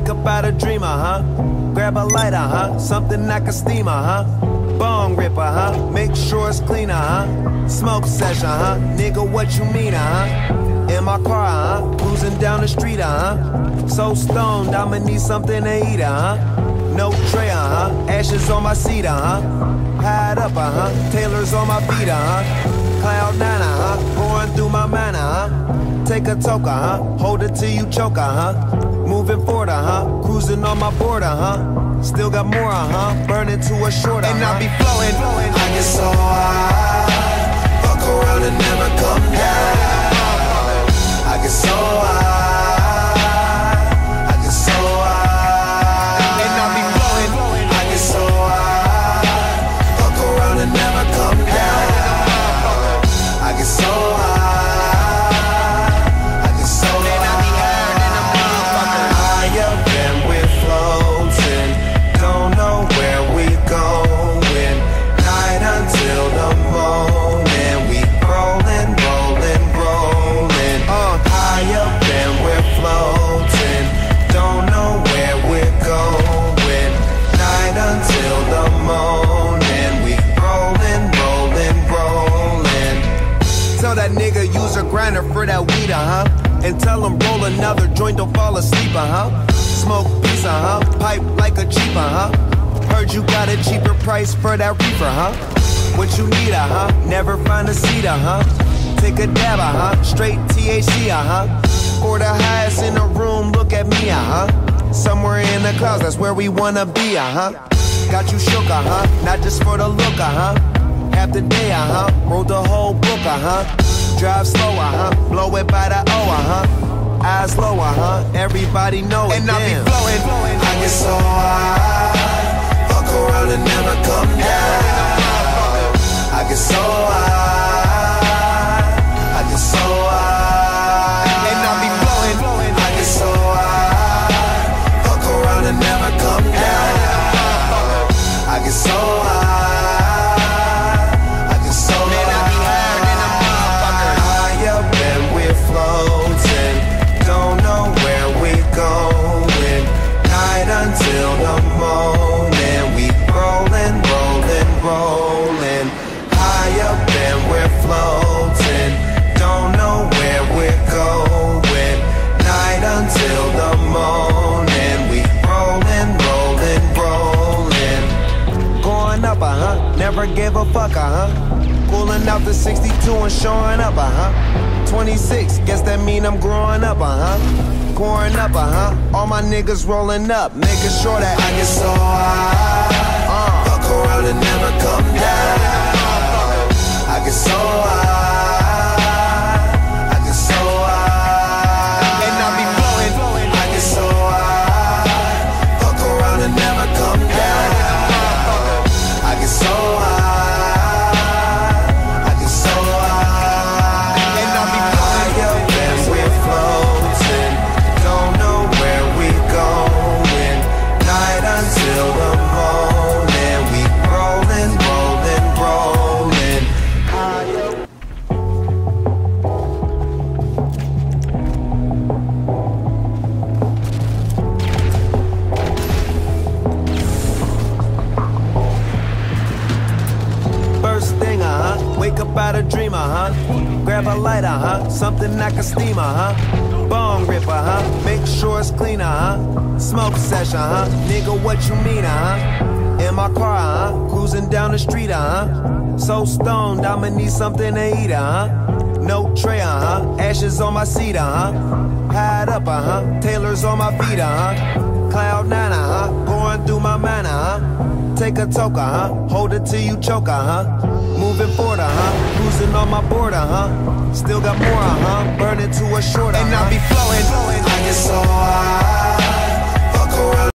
uh. Wake up out a dream, uh huh. Grab a lighter, huh. Something like a steamer, huh. Bong ripper, huh. Make sure it's clean, uh huh. Smoke session, huh. Nigga, what you mean, uh huh? In my car, uh huh. Cruising down the street, uh huh. So stoned, I'ma need something to eat, uh huh. No tray, uh huh. Ashes on my seat, uh huh. Hide up, uh huh. Taylor's on my feet, uh huh. Cloud nine, uh huh. Going through my mind, uh huh. Take a toke, uh huh. Hold it till you choke, uh huh. Moving forward, uh huh. Cruising on my board, uh huh. Still got more, uh huh. Burning to a short, uh-huh. And I be flowing, flowing. I get so high. That nigga use a grinder for that weed, uh huh. And tell him roll another joint, don't fall asleep, uh huh. Smoke piece, uh huh. Pipe like a cheap, uh huh. Heard you got a cheaper price for that reefer, huh? What you need, uh huh. Never find a seat, uh huh. Take a dab, uh huh. Straight THC, uh huh. For the highest in the room, look at me, uh huh. Somewhere in the clouds, that's where we wanna be, uh huh. Got you shook, uh huh. Not just for the look, uh huh. Half the day, uh huh. Wrote the whole book, uh huh. Drive slow, uh huh. Blow it by the O, uh huh. Eyes low, uh huh. Everybody know it. And I be flowing. I get so high. Fuck around and never come down. I get so high. Floating. Don't know where we're going. Night until the morning. We rolling, rolling, rolling. Higher than we're floating. Don't know where we're going. Night until the morning. We rolling, rolling, rolling. Going up, uh huh. Never give a fuck, uh huh. Pulling out the 62 and showing up, uh huh. 26, guess that mean I'm growing up, uh huh. Pouring up, uh huh. All my niggas rolling up, making sure that I get so high. Uh. Fuck around and never come down. I get so a dream, uh huh. Grab a light, uh huh. Something like a steam, uh huh. Bong ripper, uh huh. Make sure it's clean, uh huh. Smoke session, uh huh. Nigga, what you mean, uh huh? In my car, uh huh. Cruising down the street, uh huh. So stoned, I'ma need something to eat, uh huh. No tray, uh huh. Ashes on my seat, uh huh. Hide up, uh huh. Taylor's on my feet, uh huh. Cloud nine, uh huh. Going through my mind, uh huh. Take a toke, uh huh. Hold it till you choke, uh huh. Moving forward, uh huh on my border, huh? Still got more, huh? Burning to a shorter. and I'll be uh-huh. flowing. I get so high, fuck around.